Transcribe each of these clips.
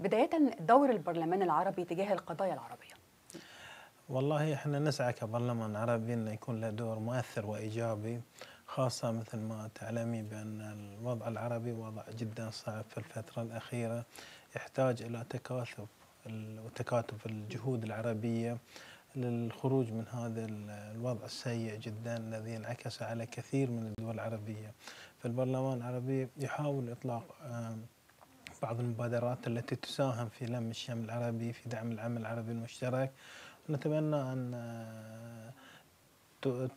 بداية دور البرلمان العربي تجاه القضايا العربية. والله إحنا نسعى كبرلمان عربي إنه يكون له دور مؤثر وإيجابي خاصة مثل ما تعلمي بأن الوضع العربي وضع جدا صعب في الفترة الأخيرة يحتاج إلى تكاثف وتكاتف الجهود العربية للخروج من هذا الوضع السيء جدا الذي انعكس على كثير من الدول العربية. فالبرلمان العربي يحاول إطلاق بعض المبادرات التي تساهم في لم الشمل العربي في دعم العمل العربي المشترك. ونتمنى أن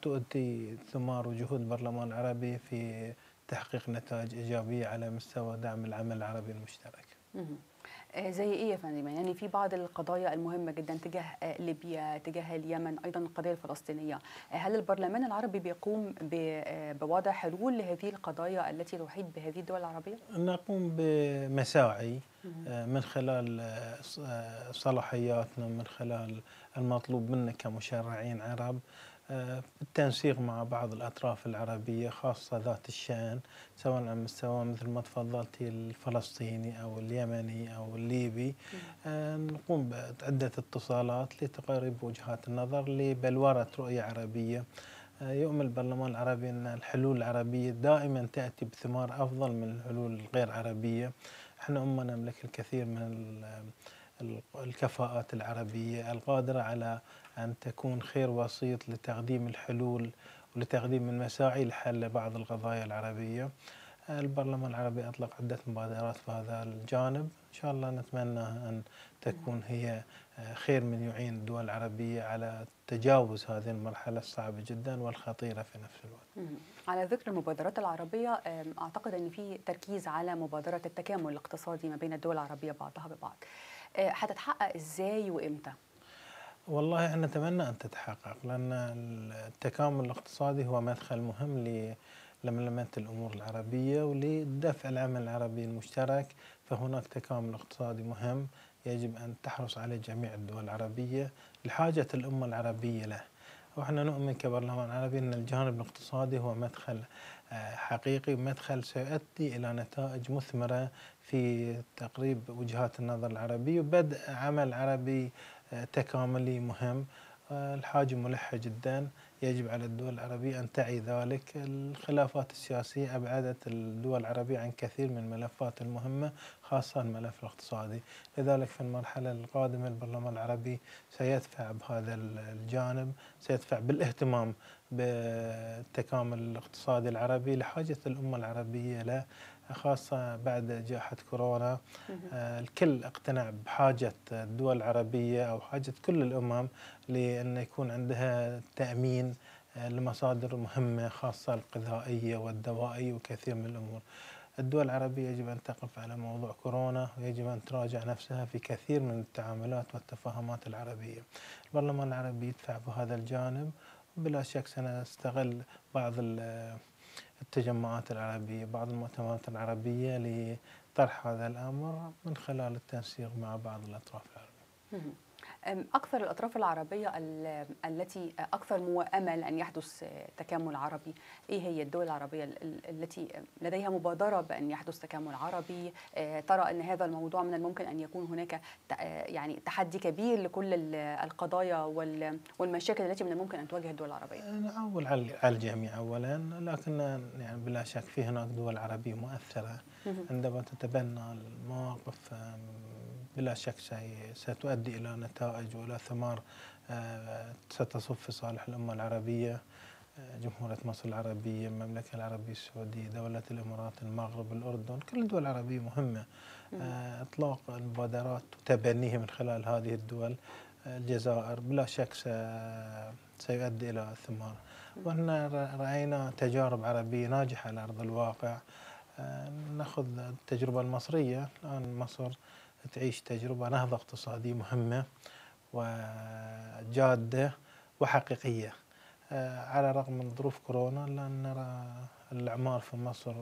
تؤتي ثمار وجهود البرلمان العربي في تحقيق نتائج إيجابية على مستوى دعم العمل العربي المشترك. زي إيه يا فندم يعني في بعض القضايا المهمة جدا تجاه ليبيا تجاه اليمن أيضا القضية الفلسطينية. هل البرلمان العربي بيقوم بوضع حلول لهذه القضايا التي تحيط بهذه الدول العربية؟ نقوم بمساعي من خلال صلاحياتنا من خلال المطلوب منا كمشرعين عرب. بالتنسيق مع بعض الأطراف العربية خاصة ذات الشأن سواء على مستوى مثل ما تفضلتي الفلسطيني أو اليمني أو الليبي. نقوم بعدة اتصالات لتقارب وجهات النظر لبلورة رؤية عربية. يؤمن البرلمان العربي أن الحلول العربية دائما تأتي بثمار أفضل من الحلول الغير عربية. إحنا أمة نملك الكثير من الكفاءات العربية القادرة على أن تكون خير وسيط لتقديم الحلول ولتقديم المساعي لحل بعض القضايا العربية. البرلمان العربي أطلق عدة مبادرات في هذا الجانب. إن شاء الله نتمنى أن تكون هي خير من يعين الدول العربية على تجاوز هذه المرحلة الصعبة جدا والخطيرة في نفس الوقت. على ذكر المبادرات العربية أعتقد أن في تركيز على مبادرة التكامل الاقتصادي ما بين الدول العربية بعضها ببعض. هتتحقق إزاي وإمتى؟ والله إحنا نتمنى أن تتحقق لأن التكامل الاقتصادي هو مدخل مهم لملمة الأمور العربية ولدفع العمل العربي المشترك فهناك تكامل اقتصادي مهم يجب أن تحرص عليه جميع الدول العربية لحاجة الأمة العربية له. وإحنا نؤمن كبرلمان عربي أن الجانب الاقتصادي هو مدخل حقيقي مدخل سيؤدي إلى نتائج مثمرة في تقريب وجهات النظر العربية وبدء عمل عربي تكاملي مهم. الحاجة ملحة جدا. يجب على الدول العربية أن تعي ذلك. الخلافات السياسية أبعدت الدول العربية عن كثير من الملفات المهمة خاصة الملف الاقتصادي. لذلك في المرحلة القادمة البرلمان العربي سيدفع بهذا الجانب سيدفع بالاهتمام بالتكامل الاقتصادي العربي لحاجة الأمة العربية له خاصة بعد جائحة كورونا. الكل اقتنع بحاجة الدول العربية أو حاجة كل الأمم لأن يكون عندها تأمين لمصادر مهمة خاصة الغذائية والدوائية وكثير من الأمور. الدول العربية يجب أن تقف على موضوع كورونا ويجب أن تراجع نفسها في كثير من التعاملات والتفاهمات العربية. البرلمان العربي يدفع بهذا الجانب بلا شك سنستغل بعض التجمعات العربية بعض المؤتمرات العربية لطرح هذا الأمر من خلال التنسيق مع بعض الأطراف العربية. أكثر الأطراف العربية التي أكثر مؤامل أن يحدث تكامل عربي إيه هي الدول العربية التي لديها مبادرة بأن يحدث تكامل عربي؟ ترى أن هذا الموضوع من الممكن أن يكون هناك يعني تحدي كبير لكل القضايا والمشاكل التي من الممكن أن تواجه الدول العربية. نعول على الجميع أولا لكن يعني بلا شك في هناك دول عربية مؤثرة عندما تتبنى المواقف بلا شك ستؤدي إلى نتائج وإلى ثمار ستصب في صالح الأمة العربية جمهورية مصر العربية المملكة العربية السعودية دولة الإمارات المغرب الأردن كل الدول العربية مهمة إطلاق المبادرات وتبنيها من خلال هذه الدول الجزائر بلا شك سيؤدي إلى ثمار. وإحنا رأينا تجارب عربية ناجحة على أرض الواقع نأخذ التجربة المصرية الآن مصر تعيش تجربة نهضة اقتصادية مهمة وجادة وحقيقية. على الرغم من ظروف كورونا لأن نرى الأعمار في مصر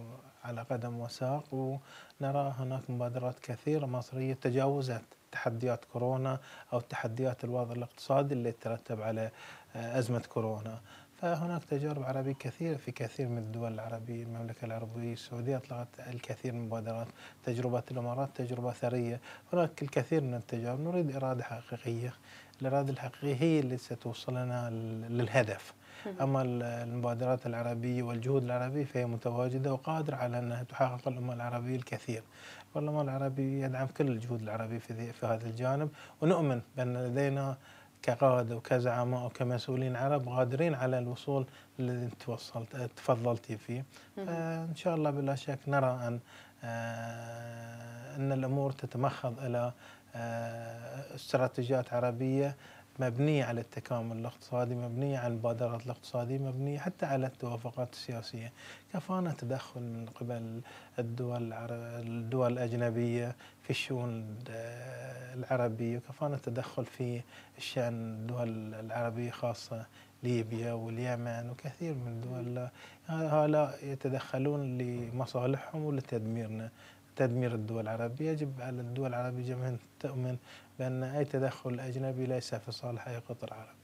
على قدم وساق ونرى هناك مبادرات كثيرة مصرية تجاوزت تحديات كورونا أو تحديات الوضع الاقتصادي اللي ترتب على أزمة كورونا. فهناك تجارب عربية كثيرة في كثير من الدول العربية المملكة العربية السعودية أطلقت الكثير من المبادرات تجربة الإمارات تجربة ثرية. هناك الكثير من التجارب. نريد إرادة حقيقية. الإرادة الحقيقية هي اللي ستوصلنا للهدف. أما المبادرات العربية والجهود العربية فهي متواجدة وقادرة على أنها تحقق الأمة العربية الكثير. والبرلمان العربي يدعم كل الجهود العربية في, في هذا الجانب. ونؤمن بأن لدينا كقادة وكزعماء وكمسؤولين عرب قادرين على الوصول الذي توصلت تفضلتي فيه. فإن شاء الله بلا شك نرى أن آه، أن الأمور تتمخض إلى آه، استراتيجيات عربية مبنية على التكامل الاقتصادي مبنية على المبادرات الاقتصادية مبنية حتى على التوافقات السياسية. كفانا تدخل من قبل الدول الدول الأجنبية في الشؤون العربية. وكفانا تدخل في الشأن الدول العربية خاصة ليبيا واليمن وكثير من الدول. هؤلاء يتدخلون لمصالحهم ولتدميرنا تدمير الدول العربية. يجب على الدول العربية جميعا تؤمن بأن أي تدخل أجنبي ليس في صالح أي قطر عربي